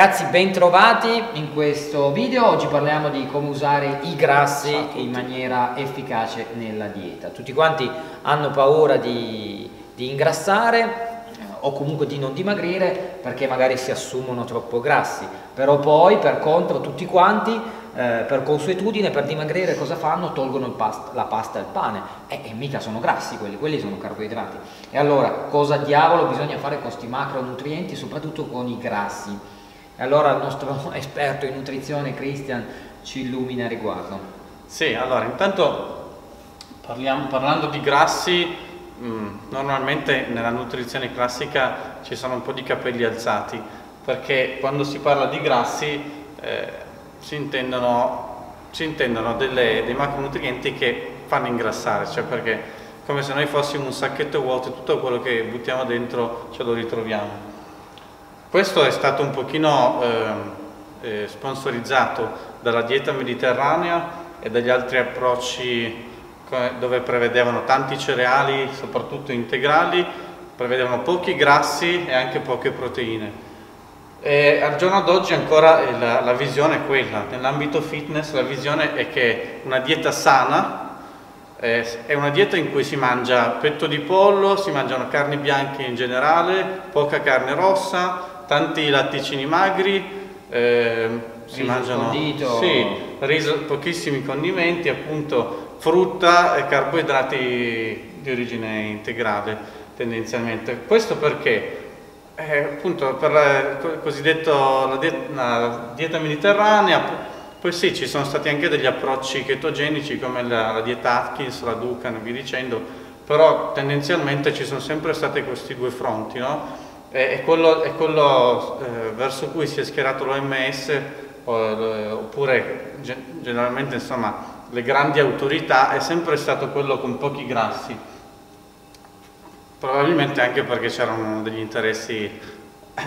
Ragazzi, bentrovati in questo video. Oggi parliamo di come usare i grassi in maniera efficace nella dieta. Tutti quanti hanno paura di, di ingrassare eh, o comunque di non dimagrire perché magari si assumono troppo grassi, però poi per contro tutti quanti eh, per consuetudine per dimagrire cosa fanno? Tolgono past la pasta e il pane e, e, mica sono grassi quelli, quelli sono carboidrati. E allora cosa diavolo bisogna fare con questi macronutrienti, soprattutto con i grassi? E allora il nostro esperto in nutrizione, Christian, ci illumina a riguardo. Sì, allora intanto parliamo, parlando di grassi, mm, normalmente nella nutrizione classica ci sono un po' di capelli alzati, perché quando si parla di grassi eh, si intendono, si intendono delle, dei macronutrienti che fanno ingrassare, cioè perché come se noi fossimo un sacchetto vuoto e tutto quello che buttiamo dentro ce lo ritroviamo. Questo è stato un pochino eh, eh, sponsorizzato dalla dieta mediterranea e dagli altri approcci dove prevedevano tanti cereali, soprattutto integrali, prevedevano pochi grassi e anche poche proteine. E al giorno d'oggi ancora la, la visione è quella, nell'ambito fitness la visione è che una dieta sana eh, è una dieta in cui si mangia petto di pollo, si mangiano carni bianche in generale, poca carne rossa, tanti latticini magri, eh, si mangiano sì, riso, pochissimi condimenti, appunto frutta e carboidrati di origine integrale tendenzialmente. Questo perché? Eh, appunto per la, cosiddetto la dieta, la dieta mediterranea, poi sì, ci sono stati anche degli approcci ketogenici come la, la dieta Atkins, la Dukan e via dicendo, però tendenzialmente ci sono sempre stati questi due fronti, no? È quello, è quello eh, verso cui si è schierato l'OMS eh, oppure generalmente insomma le grandi autorità è sempre stato quello con pochi grassi. Probabilmente anche perché c'erano degli interessi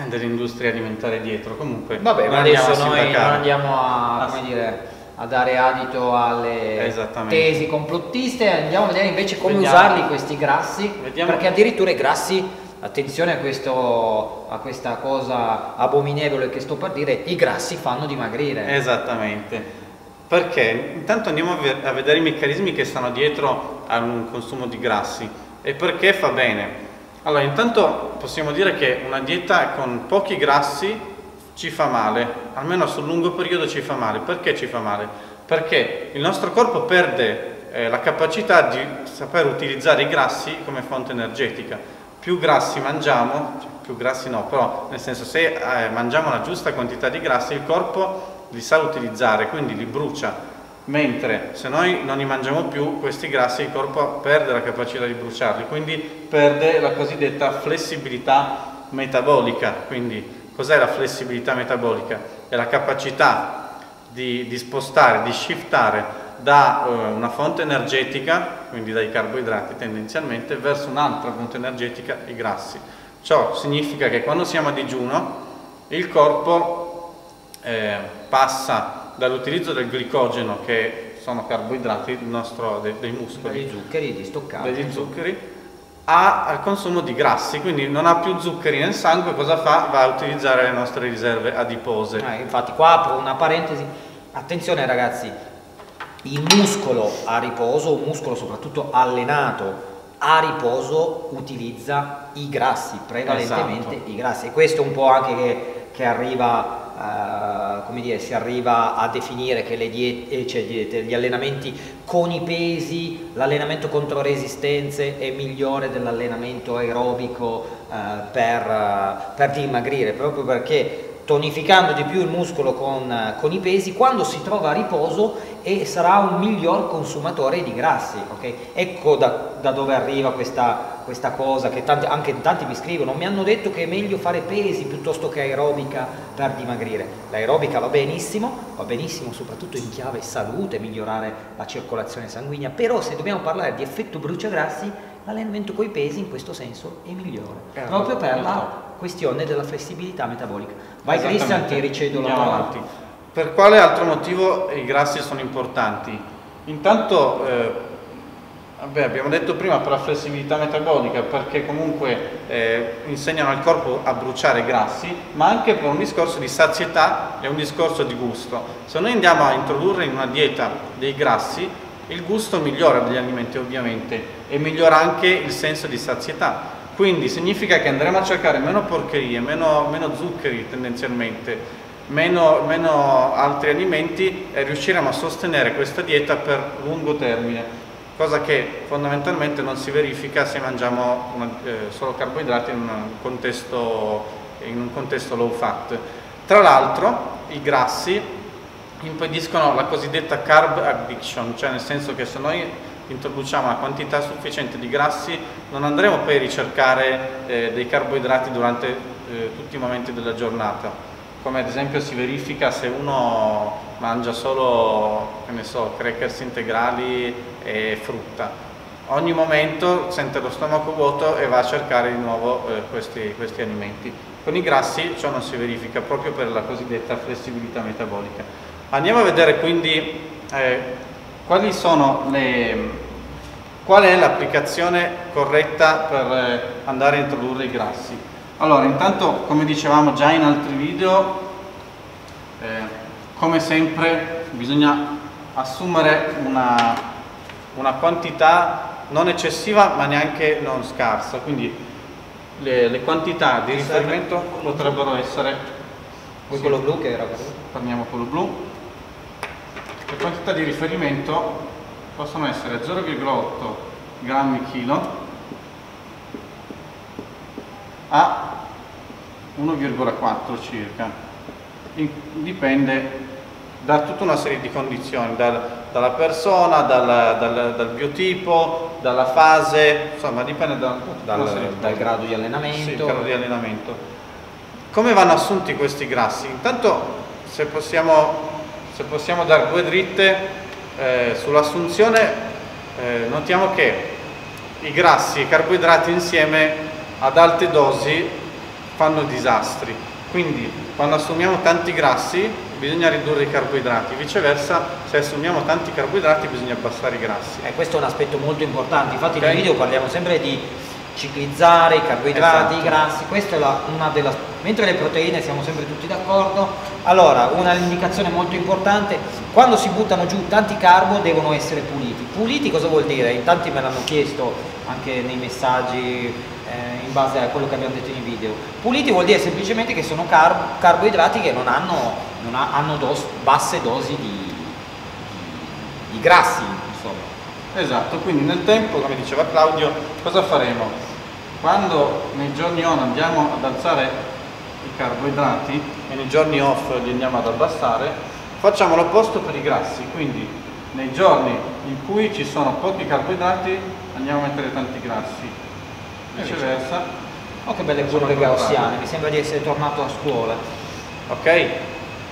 dell'industria alimentare dietro. Comunque vabbè ma adesso noi non andiamo a, ah, dire, a, dare adito alle tesi complottiste andiamo a vedere invece come Vediamo. usarli questi grassi Vediamo. perché addirittura i grassi attenzione a, questo, a, questa cosa abominevole che sto per dire, i grassi fanno dimagrire. Esattamente, perché intanto andiamo a vedere i meccanismi che stanno dietro a un consumo di grassi e perché fa bene. Allora, intanto possiamo dire che una dieta con pochi grassi ci fa male, almeno sul lungo periodo ci fa male. Perché ci fa male? Perché il nostro corpo perde eh, la capacità di saper utilizzare i grassi come fonte energetica più grassi mangiamo, cioè più grassi no, però nel senso se eh, mangiamo la giusta quantità di grassi il corpo li sa utilizzare, quindi li brucia, mentre se noi non li mangiamo più questi grassi il corpo perde la capacità di bruciarli, quindi perde la cosiddetta flessibilità metabolica. Quindi cos'è la flessibilità metabolica? È la capacità di, di spostare, di shiftare da eh, una fonte energetica, quindi dai carboidrati tendenzialmente, verso un'altra fonte energetica, i grassi. Ciò significa che quando siamo a digiuno il corpo eh, passa dall'utilizzo del glicogeno, che sono carboidrati nostro, dei, dei muscoli, degli zuccheri di stoccati, degli zuccheri, a, al consumo di grassi, quindi non ha più zuccheri nel sangue, cosa fa? Va a utilizzare le nostre riserve adipose. Eh, infatti qua apro una parentesi, attenzione ragazzi, il muscolo a riposo, un muscolo soprattutto allenato a riposo utilizza i grassi, prevalentemente esatto. i grassi e questo è un po' anche che, che arriva, uh, come dire, si arriva a definire che le diete, eh, cioè diete, gli allenamenti con i pesi, l'allenamento contro resistenze è migliore dell'allenamento aerobico uh, per, uh, per dimagrire, proprio perché tonificando di più il muscolo con, con, i pesi, quando si trova a riposo e sarà un miglior consumatore di grassi. Okay? Ecco da, da, dove arriva questa, questa cosa che tanti, anche tanti mi scrivono, mi hanno detto che è meglio fare pesi piuttosto che aerobica per dimagrire. L'aerobica va benissimo, va benissimo soprattutto in chiave salute, migliorare la circolazione sanguigna, però se dobbiamo parlare di effetto bruciagrassi, l'allenamento coi pesi in questo senso è migliore, eh, proprio per la questione della flessibilità metabolica. Vai Cristian, ti ricedo la parola. Per quale altro motivo i grassi sono importanti? Intanto eh, Vabbè, abbiamo detto prima per la flessibilità metabolica, perché comunque eh, insegnano al corpo a bruciare grassi, ma anche per un discorso di sazietà e un discorso di gusto. Se noi andiamo a introdurre in una dieta dei grassi, il gusto migliora degli alimenti ovviamente e migliora anche il senso di sazietà. Quindi significa che andremo a cercare meno porcherie, meno, meno zuccheri tendenzialmente, meno, meno altri alimenti e riusciremo a sostenere questa dieta per lungo termine cosa che fondamentalmente non si verifica se mangiamo una, eh, solo carboidrati in un, contesto, in un contesto low fat. Tra l'altro i grassi impediscono la cosiddetta carb addiction, cioè nel senso che se noi introduciamo una quantità sufficiente di grassi non andremo poi a ricercare eh, dei carboidrati durante eh, tutti i momenti della giornata come ad esempio si verifica se uno mangia solo, che ne so, crackers integrali e frutta. Ogni momento sente lo stomaco vuoto e va a cercare di nuovo eh, questi, questi alimenti. Con i grassi ciò non si verifica proprio per la cosiddetta flessibilità metabolica. Andiamo a vedere quindi eh, le, qual è l'applicazione corretta per eh, andare a introdurre i grassi. Allora, intanto, come dicevamo già in altri video, eh, come sempre bisogna assumere una, una, quantità non eccessiva ma neanche non scarsa, quindi le, le quantità di riferimento potrebbero essere... Poi quello blu che era quello? Prendiamo quello blu. Le quantità di riferimento possono essere 0,8 grammi chilo a 1,4 circa. In, dipende da tutta una serie di condizioni, dal, dalla persona, dal, dal, dal, biotipo, dalla fase, insomma dipende da, dal, dal grado di allenamento. Sì, grado di allenamento. Come vanno assunti questi grassi? Intanto se possiamo, se possiamo dare due dritte eh, sull'assunzione, eh, notiamo che i grassi e i carboidrati insieme ad alte dosi fanno disastri. Quindi quando assumiamo tanti grassi bisogna ridurre i carboidrati, viceversa se assumiamo tanti carboidrati bisogna abbassare i grassi. Eh, questo è un aspetto molto importante, infatti okay. nel video parliamo sempre di ciclizzare i carboidrati, esatto. i grassi, questa è la, una delle... mentre le proteine siamo sempre tutti d'accordo, allora una indicazione molto importante, quando si buttano giù tanti carbo devono essere puliti. Puliti cosa vuol dire? In tanti me l'hanno chiesto anche nei messaggi eh, in base a quello che abbiamo detto nei video. Puliti vuol dire semplicemente che sono carb carboidrati che non hanno, non ha, hanno dos basse dosi di, di, di grassi. Esatto, quindi nel tempo, come diceva Claudio, cosa faremo? Quando nei giorni on andiamo ad alzare i carboidrati e nei giorni off li andiamo ad abbassare, facciamo l'opposto per i grassi, quindi nei giorni in cui ci sono pochi carboidrati andiamo a mettere tanti grassi, viceversa. Oh che belle curve gaussiane, mi sembra di essere tornato a scuola. Ok?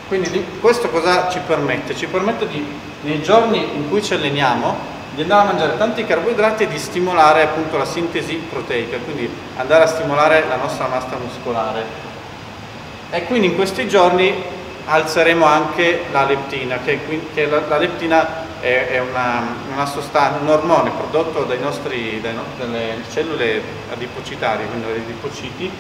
Quindi questo cosa ci permette? Ci permette di, nei giorni in cui ci alleniamo, di andare a mangiare tanti carboidrati e di stimolare appunto la sintesi proteica, quindi andare a stimolare la nostra massa muscolare. E quindi in questi giorni alzeremo anche la leptina, che, che la, la leptina è, è una, una sostanza, un ormone prodotto nostri, dai, dalle cellule adipocitarie, quindi dagli adipociti,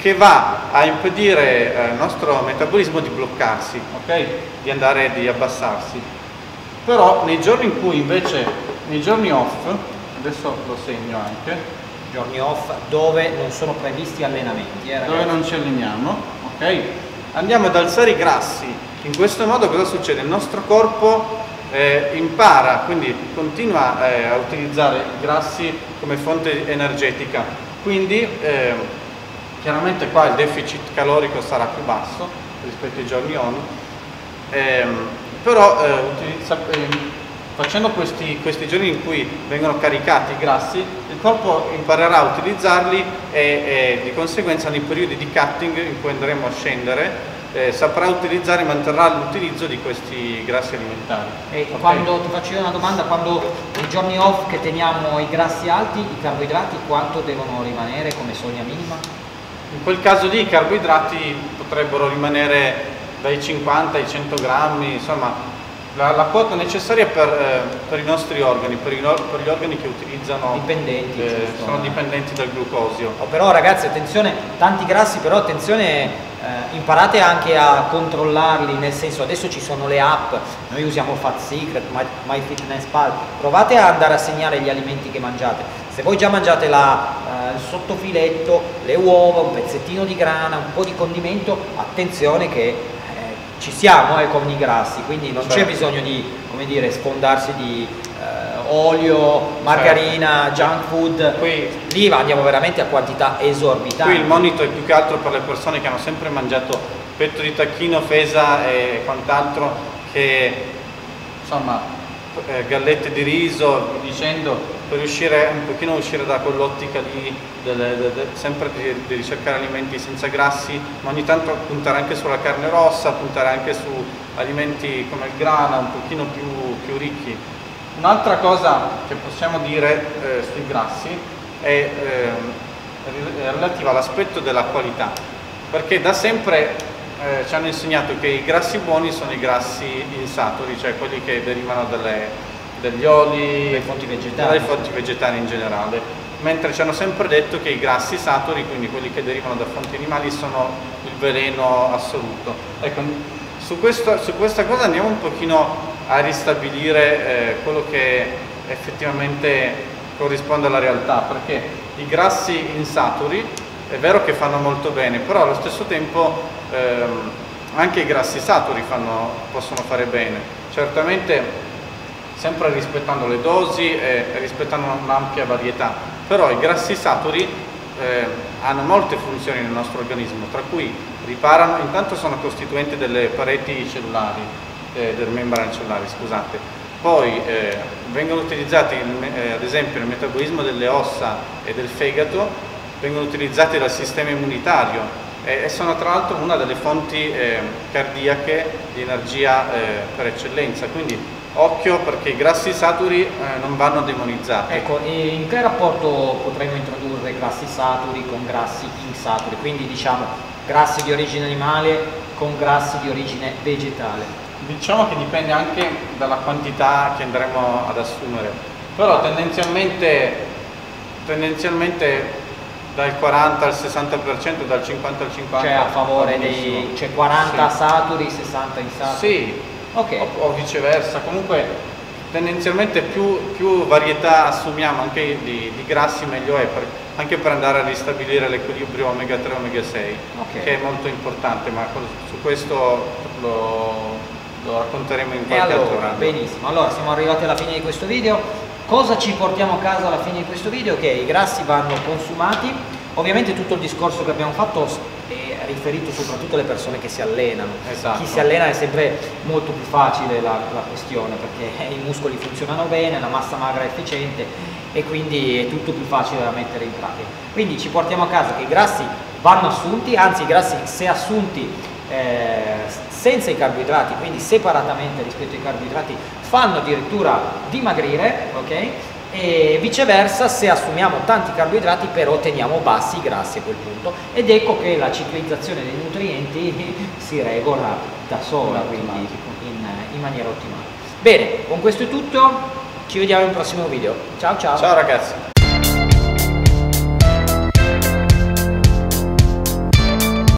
che va a impedire al nostro metabolismo di bloccarsi, okay? di andare, di abbassarsi. Però nei giorni in cui invece, nei giorni off, adesso lo segno anche, giorni off dove non sono previsti allenamenti, eh, dove non ci alleniamo, ok? Andiamo ad alzare i grassi, in questo modo cosa succede? Il nostro corpo eh, impara, quindi continua eh, a utilizzare i grassi come fonte energetica, quindi eh, chiaramente qua il deficit calorico sarà più basso rispetto ai giorni on, ehm, però eh, ehm, facendo questi, questi, giorni in cui vengono caricati i grassi, il corpo imparerà a utilizzarli e, e di conseguenza nei periodi di cutting in cui andremo a scendere eh, saprà utilizzare e manterrà l'utilizzo di questi grassi alimentari. E okay. quando ti faccio una domanda, quando i giorni off che teniamo i grassi alti, i carboidrati quanto devono rimanere come soglia minima? In quel caso lì i carboidrati potrebbero rimanere dai 50 ai 100 grammi, insomma la, la quota necessaria per, eh, per, i nostri organi, per, i, per, gli organi che utilizzano dipendenti, eh, sono dipendenti dal glucosio. Oh, però ragazzi attenzione, tanti grassi però attenzione eh, imparate anche a controllarli, nel senso adesso ci sono le app, noi usiamo Fat Secret, My, MyFitnessPal, provate a andare a segnare gli alimenti che mangiate, se voi già mangiate la, eh, il sottofiletto, le uova, un pezzettino di grana, un po' di condimento, attenzione che ci siamo eh, con i grassi, quindi non c'è certo. bisogno di come dire, sfondarsi di olio, margarina, certo. junk food, qui, lì andiamo veramente a quantità esorbitanti. Qui il monito è più che altro per le persone che hanno sempre mangiato petto di tacchino, fesa e quant'altro che insomma eh, gallette di riso, dicendo per riuscire un pochino a uscire da quell'ottica lì delle, de, de, sempre di, di, ricercare alimenti senza grassi, ma ogni tanto puntare anche sulla carne rossa, puntare anche su alimenti come il grana, un pochino più, più ricchi. Un'altra cosa che possiamo dire eh, sui grassi è eh, relativa all'aspetto della qualità, perché da sempre eh, ci hanno insegnato che i grassi buoni sono i grassi insaturi, cioè quelli che derivano dalle, dagli oli, dalle fonti vegetali. dalle fonti vegetali in generale, mentre ci hanno sempre detto che i grassi saturi, quindi quelli che derivano da fonti animali, sono il veleno assoluto. Ecco, su, questo, su questa cosa andiamo un pochino a ristabilire eh, quello che effettivamente corrisponde alla realtà, perché i grassi insaturi è vero che fanno molto bene, però allo stesso tempo ehm, anche i grassi saturi fanno, possono fare bene, certamente sempre rispettando le dosi e rispettando un'ampia varietà, però i grassi saturi eh, hanno molte funzioni nel nostro organismo, tra cui riparano, intanto sono costituenti delle pareti cellulari, eh, delle membrane cellulari, scusate. Poi eh, vengono utilizzati eh, ad esempio nel metabolismo delle ossa e del fegato, vengono utilizzati dal sistema immunitario e sono tra l'altro una delle fonti eh, cardiache di energia eh, per eccellenza. Quindi occhio perché i grassi saturi eh, non vanno demonizzati. Ecco, e in che rapporto potremmo introdurre grassi saturi con grassi insaturi? Quindi diciamo grassi di origine animale con grassi di origine vegetale. Diciamo che dipende anche dalla quantità che andremo ad assumere, però tendenzialmente, tendenzialmente dal 40 al 60%, dal 50 al 50%. Cioè a favore dei cioè 40 sì. saturi, 60 insaturi? Sì, okay. o, o, viceversa, comunque tendenzialmente più, più varietà assumiamo anche di, di, grassi meglio è, per, anche per andare a ristabilire l'equilibrio omega 3 omega 6, okay. che è molto importante, ma su questo lo lo racconteremo in qualche allora, altro video. Benissimo, allora siamo arrivati alla fine di questo video. Cosa ci portiamo a casa alla fine di questo video? Che i grassi vanno consumati, ovviamente tutto il discorso che abbiamo fatto riferito soprattutto alle persone che si allenano. Esatto. Chi si allena è sempre molto più facile la, la questione perché i muscoli funzionano bene, la massa magra è efficiente e quindi è tutto più facile da mettere in pratica. Quindi ci portiamo a casa che i grassi vanno assunti, anzi i grassi se assunti eh, senza i carboidrati, quindi separatamente rispetto ai carboidrati, fanno addirittura dimagrire, ok? E viceversa se assumiamo tanti carboidrati però teniamo bassi i grassi a quel punto ed ecco che la ciclizzazione dei nutrienti si regola da sola, quindi in, in maniera ottimale. Bene, con questo è tutto, ci vediamo in un prossimo video. Ciao ciao! Ciao ragazzi!